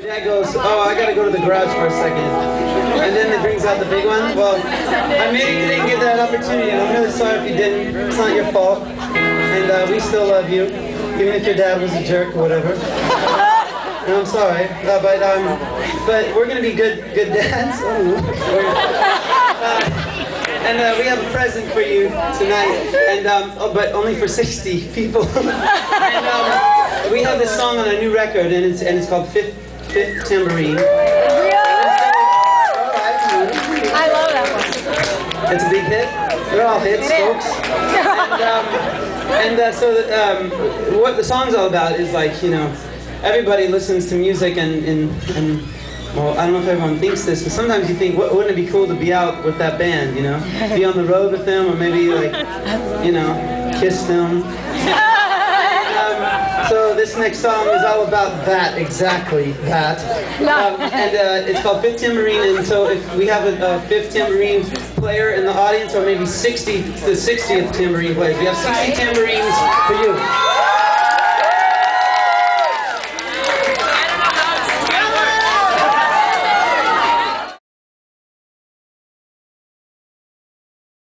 Dad goes, oh, I gotta go to the garage for a second. And then it brings out the big one. Well, I maybe you didn't get that opportunity, and I'm really sorry if you didn't. It's not your fault. And uh, we still love you, even if your dad was a jerk or whatever. And I'm sorry, uh, but um, but we're gonna be good good dads. Uh, and uh, we have a present for you tonight, and um, oh, but only for 60 people. and um, we have this song on a new record, and it's and it's called Fifth Fifth Tambourine. I love that one. It's a big hit. They're all hits, folks. And, um, and uh, so um, what the song's all about is like, you know, everybody listens to music and, and, and well, I don't know if everyone thinks this, but sometimes you think, wouldn't it be cool to be out with that band, you know? Be on the road with them or maybe like, you know, kiss them. This next song is all about that, exactly that. Um, and uh, it's called Fifth Tambourine, and so if we have a, a fifth tambourine player in the audience, or maybe 60, the 60th tambourine player, we have 60 tambourines for you.